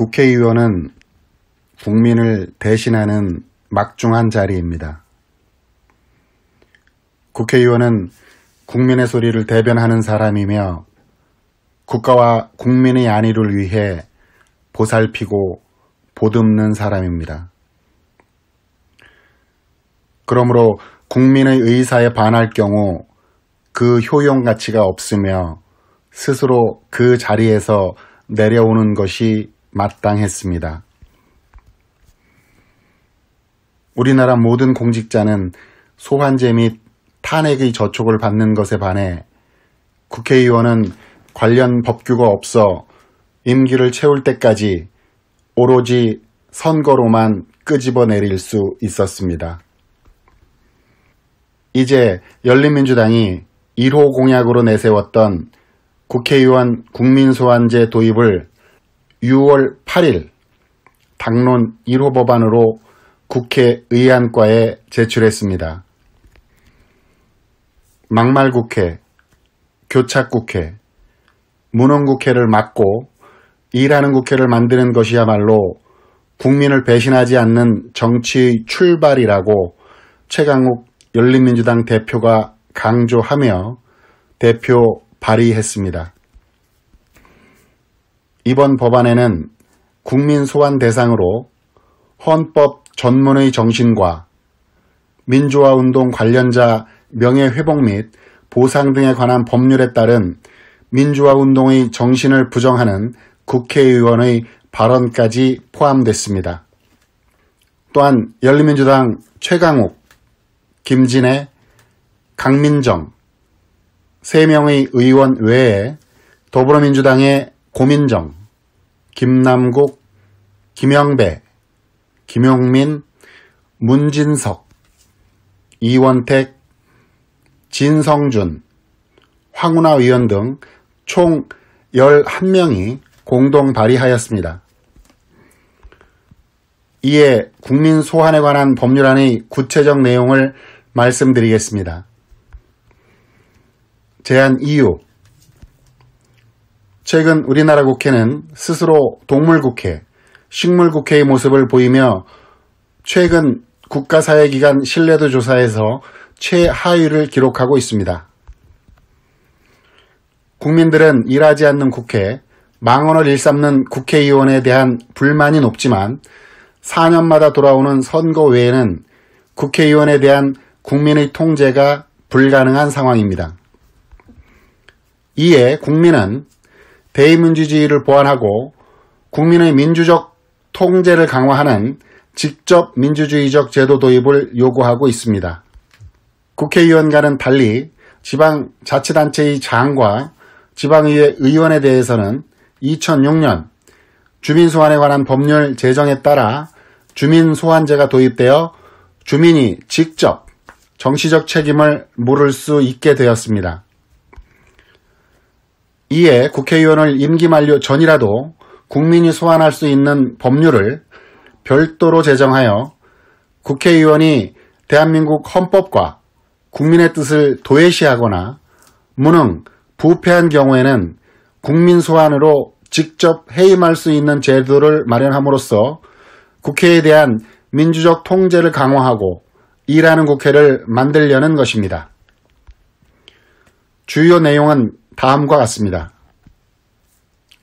국회의원은 국민을 대신하는 막중한 자리입니다. 국회의원은 국민의 소리를 대변하는 사람이며 국가와 국민의 안위를 위해 보살피고 보듬는 사람입니다. 그러므로 국민의 의사에 반할 경우 그 효용 가치가 없으며 스스로 그 자리에서 내려오는 것이 마땅했습니다. 우리나라 모든 공직자는 소환제 및 탄핵의 저촉을 받는 것에 반해 국회의원은 관련 법규가 없어 임기를 채울 때까지 오로지 선거로만 끄집어내릴 수 있었습니다. 이제 열린민주당이 1호 공약으로 내세웠던 국회의원 국민소환제 도입을 6월 8일 당론 1호 법안으로 국회 의안과에 제출했습니다. 막말 국회, 교착 국회, 문원국회를 막고 일하는 국회를 만드는 것이야말로 국민을 배신하지 않는 정치의 출발이라고 최강욱 열린민주당 대표가 강조하며 대표 발의했습니다. 이번 법안에는 국민 소환 대상으로 헌법 전문의 정신과 민주화 운동 관련자 명예회복 및 보상 등에 관한 법률에 따른 민주화 운동의 정신을 부정하는 국회의원의 발언까지 포함됐습니다. 또한 열린민주당 최강욱, 김진애, 강민정, 3명의 의원 외에 더불어민주당의 고민정, 김남국, 김영배, 김용민, 문진석, 이원택, 진성준, 황운하 의원 등 총 11명이 공동 발의하였습니다. 이에 국민 소환에 관한 법률안의 구체적 내용을 말씀드리겠습니다. 제안 이유 최근 우리나라 국회는 스스로 동물국회, 식물국회의 모습을 보이며 최근 국가사회기관 신뢰도 조사에서 최하위를 기록하고 있습니다. 국민들은 일하지 않는 국회, 망언을 일삼는 국회의원에 대한 불만이 높지만 4년마다 돌아오는 선거 외에는 국회의원에 대한 국민의 통제가 불가능한 상황입니다. 이에 국민은 대의민주주의를 보완하고 국민의 민주적 통제를 강화하는 직접 민주주의적 제도 도입을 요구하고 있습니다. 국회의원과는 달리 지방자치단체의 장과 지방의회 의원에 대해서는 2006년 주민소환에 관한 법률 제정에 따라 주민소환제가 도입되어 주민이 직접 정치적 책임을 물을 수 있게 되었습니다. 이에 국회의원을 임기 만료 전이라도 국민이 소환할 수 있는 법률을 별도로 제정하여 국회의원이 대한민국 헌법과 국민의 뜻을 도외시하거나 무능, 부패한 경우에는 국민 소환으로 직접 해임할 수 있는 제도를 마련함으로써 국회에 대한 민주적 통제를 강화하고 일하는 국회를 만들려는 것입니다. 주요 내용은 다음과 같습니다.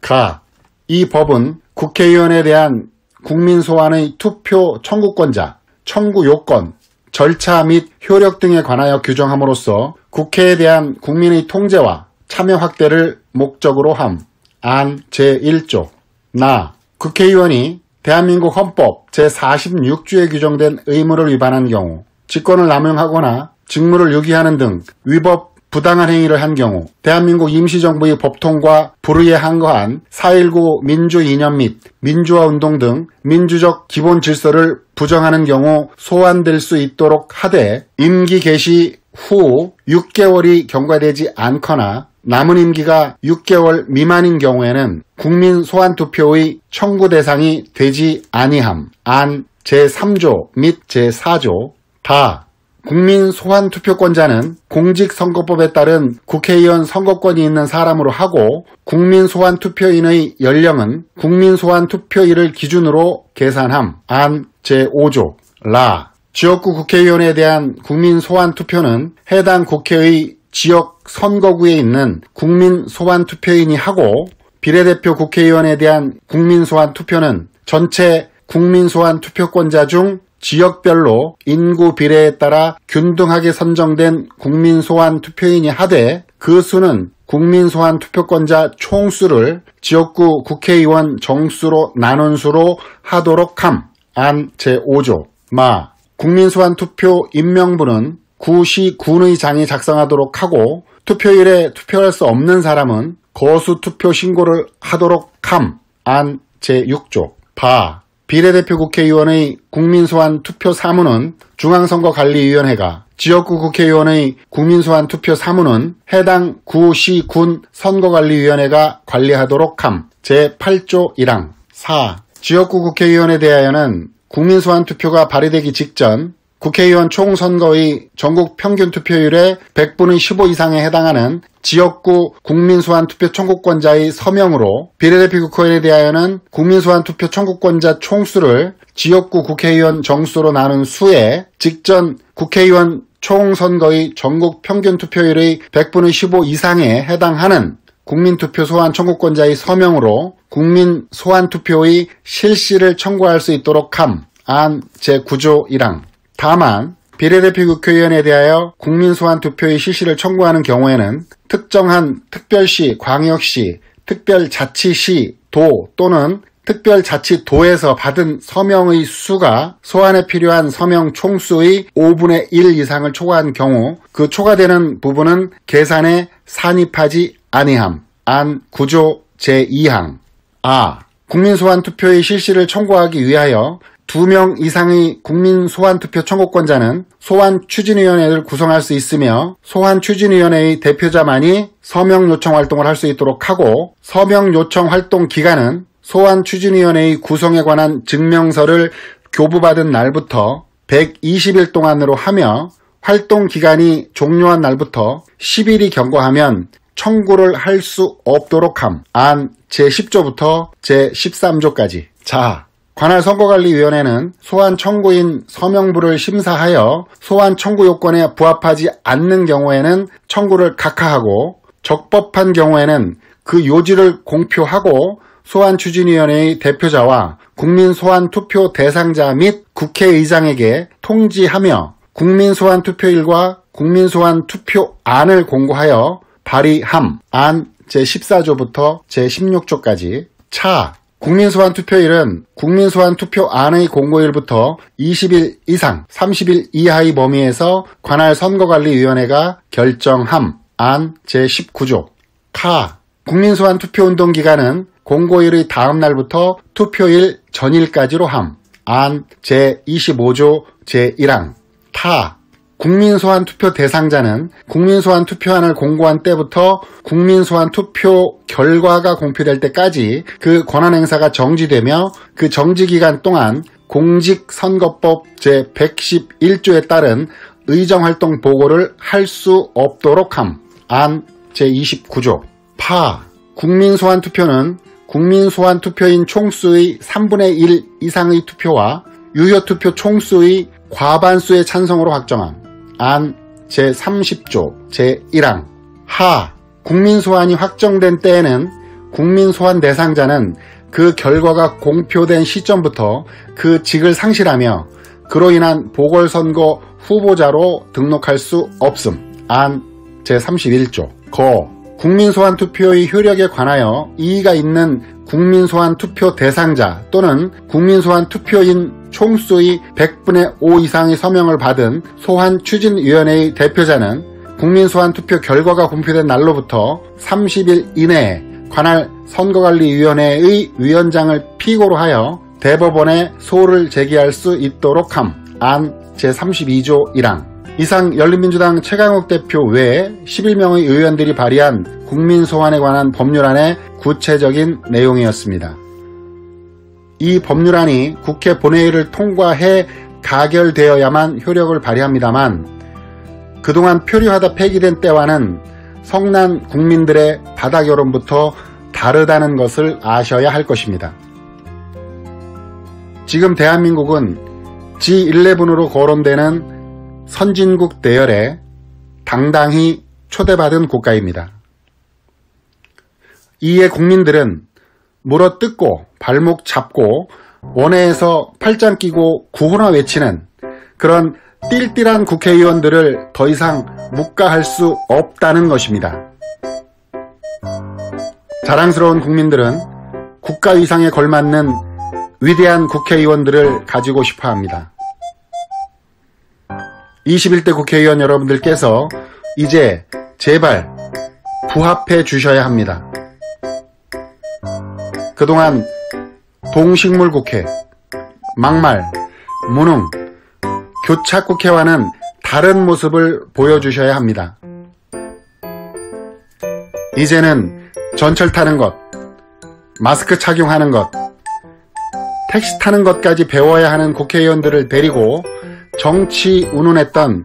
가. 이 법은 국회의원에 대한 국민 소환의 투표 청구권자, 청구 요건, 절차 및 효력 등에 관하여 규정함으로써 국회에 대한 국민의 통제와 참여 확대를 목적으로 함. 안 제1조. 나. 국회의원이 대한민국 헌법 제46조에 규정된 의무를 위반한 경우, 직권을 남용하거나 직무를 유기하는 등 위법 부당한 행위를 한 경우 대한민국 임시정부의 법통과 불의에 항거한 4.19 민주이념 및 민주화운동 등 민주적 기본 질서를 부정하는 경우 소환될 수 있도록 하되 임기 개시 후 6개월이 경과되지 않거나 남은 임기가 6개월 미만인 경우에는 국민 소환 투표의 청구 대상이 되지 아니함 안 제3조 및 제4조 다 국민 소환 투표권자는 공직선거법에 따른 국회의원 선거권이 있는 사람으로 하고 국민 소환 투표인의 연령은 국민 소환 투표일을 기준으로 계산함. 안 제5조 라 지역구 국회의원에 대한 국민 소환 투표는 해당 국회의 지역 선거구에 있는 국민 소환 투표인이 하고 비례대표 국회의원에 대한 국민 소환 투표는 전체 국민 소환 투표권자 중 지역별로 인구 비례에 따라 균등하게 선정된 국민 소환 투표인이 하되 그 수는 국민 소환 투표권자 총수를 지역구 국회의원 정수로 나눈 수로 하도록 함. 안 제5조 마 국민 소환 투표 임명부는 구시 군의 장이 작성하도록 하고 투표일에 투표할 수 없는 사람은 거수 투표 신고를 하도록 함. 안 제6조 바 비례대표 국회의원의 국민소환 투표 사무는 중앙선거관리위원회가 지역구 국회의원의 국민소환 투표 사무는 해당 구 시 군 선거관리위원회가 관리하도록 함. 제8조 1항 4. 지역구 국회의원에 대하여는 국민소환 투표가 발의되기 직전 국회의원 총선거의 전국 평균 투표율의 100분의 15 이상에 해당하는 지역구 국민소환 투표 청구권자의 서명으로 비례대표 국회의원에 대하여는 국민소환 투표 청구권자 총수를 지역구 국회의원 정수로 나눈 수에 직전 국회의원 총선거의 전국 평균 투표율의 100분의 15 이상에 해당하는 국민투표 소환 청구권자의 서명으로 국민 소환 투표의 실시를 청구할 수 있도록 함. 안 제9조 1항 다만 비례대표 국회의원에 대하여 국민소환 투표의 실시를 청구하는 경우에는 특정한 특별시, 광역시, 특별자치시, 도 또는 특별자치도에서 받은 서명의 수가 소환에 필요한 서명 총수의 5분의 1 이상을 초과한 경우 그 초과되는 부분은 계산에 산입하지 아니함. 안 9조 제2항 아. 국민소환 투표의 실시를 청구하기 위하여 두 명 이상의 국민 소환 투표 청구권자는 소환 추진위원회를 구성할 수 있으며 소환 추진위원회의 대표자만이 서명 요청 활동을 할 수 있도록 하고 서명 요청 활동 기간은 소환 추진위원회의 구성에 관한 증명서를 교부받은 날부터 120일 동안으로 하며 활동 기간이 종료한 날부터 10일이 경과하면 청구를 할 수 없도록 함. 안 제10조부터 제13조까지. 자, 관할 선거관리위원회는 소환 청구인 서명부를 심사하여 소환 청구 요건에 부합하지 않는 경우에는 청구를 각하하고 적법한 경우에는 그 요지를 공표하고 소환 추진위원회의 대표자와 국민 소환 투표 대상자 및 국회의장에게 통지하며 국민 소환 투표일과 국민 소환 투표안을 공고하여 발의함. 안 제14조부터 제16조까지 차 국민소환 투표일은 국민소환 투표안의 공고일부터 20일 이상 30일 이하의 범위에서 관할 선거관리위원회가 결정함. 안 제19조. 카. 국민소환 투표운동 기간은 공고일의 다음 날부터 투표일 전일까지로 함. 안 제25조 제1항. 타. 국민소환 투표 대상자는 국민소환 투표안을 공고한 때부터 국민소환 투표 결과가 공표될 때까지 그 권한 행사가 정지되며 그 정지 기간 동안 공직선거법 제111조에 따른 의정활동 보고를 할 수 없도록 함. 안 제29조. 파. 국민소환 투표는 국민소환 투표인 총수의 3분의 1 이상의 투표와 유효 투표 총수의 과반수의 찬성으로 확정함. 안 제30조 제1항 하 국민소환이 확정된 때에는 국민소환 대상자는 그 결과가 공표된 시점부터 그 직을 상실하며 그로 인한 보궐선거 후보자로 등록할 수 없음. 안 제31조 거 국민소환 투표의 효력에 관하여 이의가 있는 국민소환 투표 대상자 또는 국민소환 투표인 총수의 100분의 5 이상의 서명을 받은 소환 추진위원회의 대표자는 국민소환 투표 결과가 공표된 날로부터 30일 이내에 관할 선거관리위원회의 위원장을 피고로 하여 대법원에 소를 제기할 수 있도록 함. 안 제32조 1항 이상 열린민주당 최강욱 대표 외에 11명의 의원들이 발의한 국민소환에 관한 법률안의 구체적인 내용이었습니다. 이 법률안이 국회 본회의를 통과해 가결되어야만 효력을 발휘합니다만 그동안 표류하다 폐기된 때와는 성난 국민들의 바다 결혼부터 다르다는 것을 아셔야 할 것입니다. 지금 대한민국은 G11으로 거론되는 선진국 대열에 당당히 초대받은 국가입니다. 이에 국민들은 물어 뜯고 발목 잡고 원회에서 팔짱 끼고 구호나 외치는 그런 띨띨한 국회의원들을 더 이상 묵과할 수 없다는 것입니다. 자랑스러운 국민들은 국가 위상에 걸맞는 위대한 국회의원들을 가지고 싶어 합니다. 21대 국회의원 여러분들께서 이제 제발 부합해 주셔야 합니다. 그동안 동식물 국회, 막말, 무능, 교착 국회와는 다른 모습을 보여주셔야 합니다. 이제는 전철 타는 것, 마스크 착용하는 것, 택시 타는 것까지 배워야 하는 국회의원들을 데리고 정치 운운했던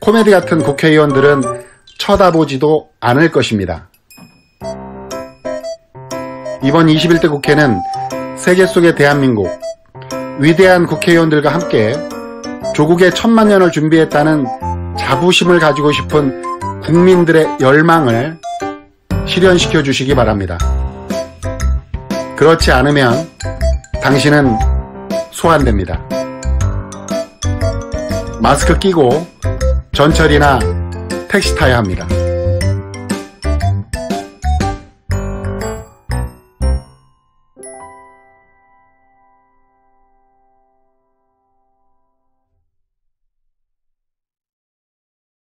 코미디 같은 국회의원들은 쳐다보지도 않을 것입니다. 이번 21대 국회는 세계 속의 대한민국, 위대한 국회의원들과 함께 조국의 천만 년을 준비했다는 자부심을 가지고 싶은 국민들의 열망을 실현시켜 주시기 바랍니다. 그렇지 않으면 당신은 소환됩니다. 마스크 끼고 전철이나 택시 타야 합니다.